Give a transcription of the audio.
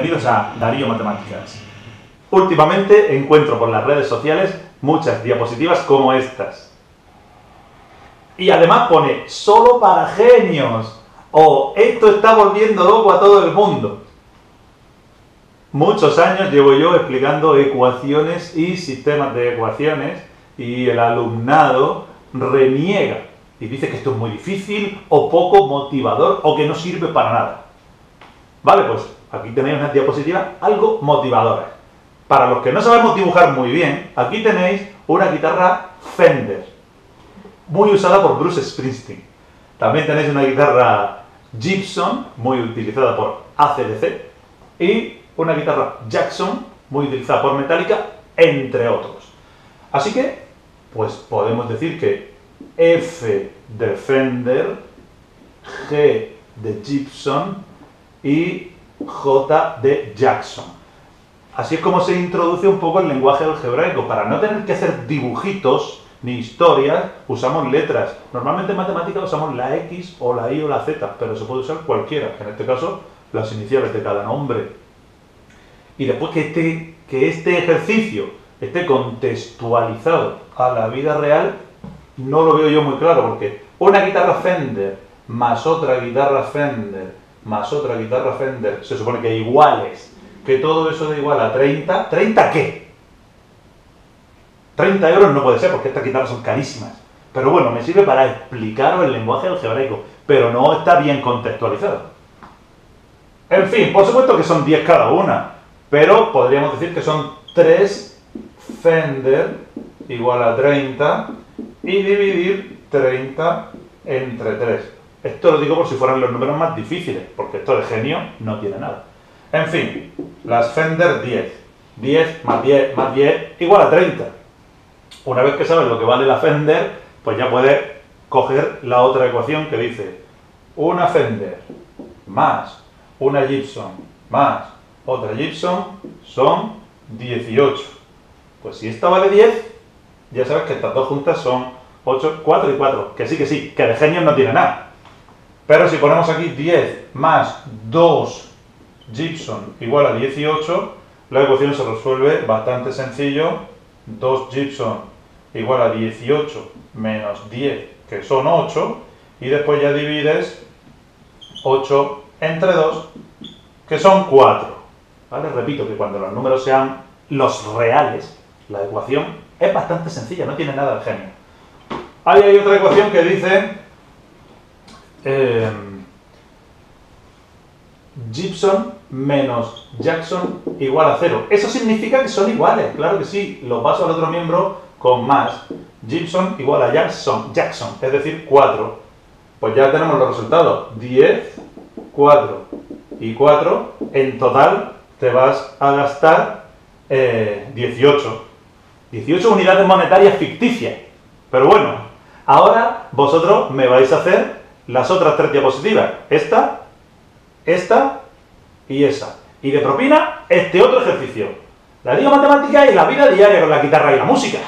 bienvenidos a Darío Matemáticas. Últimamente encuentro por las redes sociales muchas diapositivas como estas. Y además pone, solo para genios. O esto está volviendo loco a todo el mundo. Muchos años llevo yo explicando ecuaciones y sistemas de ecuaciones y el alumnado reniega y dice que esto es muy difícil o poco motivador o que no sirve para nada. Vale, pues aquí tenéis una diapositiva algo motivadora. Para los que no sabemos dibujar muy bien, aquí tenéis una guitarra Fender, muy usada por Bruce Springsteen. También tenéis una guitarra Gibson, muy utilizada por ACDC, y una guitarra Jackson, muy utilizada por Metallica, entre otros. Así que, pues podemos decir que F de Fender, G de Gibson y J de Jackson. Así es como se introduce un poco el lenguaje algebraico. Para no tener que hacer dibujitos ni historias, usamos letras. Normalmente en matemáticas usamos la X o la Y o la Z, pero se puede usar cualquiera. En este caso, las iniciales de cada nombre. Y después que este, que este ejercicio esté contextualizado a la vida real, no lo veo yo muy claro, porque una guitarra Fender más otra guitarra Fender más otra guitarra Fender se supone que iguales que todo eso da igual a 30. ¿30 qué? 30 euros no puede ser porque estas guitarras son carísimas. Pero bueno, me sirve para explicaros el lenguaje algebraico, pero no está bien contextualizado. En fin, por supuesto que son 10 cada una, pero podríamos decir que son 3 Fender igual a 30 y dividir 30 entre 3. Esto lo digo por si fueran los números más difíciles, porque esto de genio no tiene nada. En fin, las Fender 10. 10 más 10 más 10 igual a 30. Una vez que sabes lo que vale la Fender, pues ya puedes coger la otra ecuación que dice una Fender más una Gibson más otra Gibson son 18. Pues si esta vale 10, ya sabes que estas dos juntas son 8, 4 y 4. Que sí, que sí, que de genio no tiene nada. Pero si ponemos aquí 10 más 2 Gibson igual a 18, la ecuación se resuelve bastante sencillo. 2 Gibson igual a 18 menos 10, que son 8, y después ya divides 8 entre 2, que son 4. ¿Vale? Repito que cuando los números sean los reales, la ecuación es bastante sencilla, no tiene nada de genio. Ahí hay otra ecuación que dice eh, Gibson menos Jackson igual a 0. Eso significa que son iguales, claro que sí. Lo paso al otro miembro con más. Gibson igual a Jackson, Jackson, es decir, 4. Pues ya tenemos los resultados. 10, 4 y 4. En total te vas a gastar 18. Eh, 18 unidades monetarias ficticias. Pero bueno, ahora vosotros me vais a hacer las otras tres diapositivas. Esta, esta y esa. Y de propina, este otro ejercicio. La digo matemática y la vida diaria con la guitarra y la música.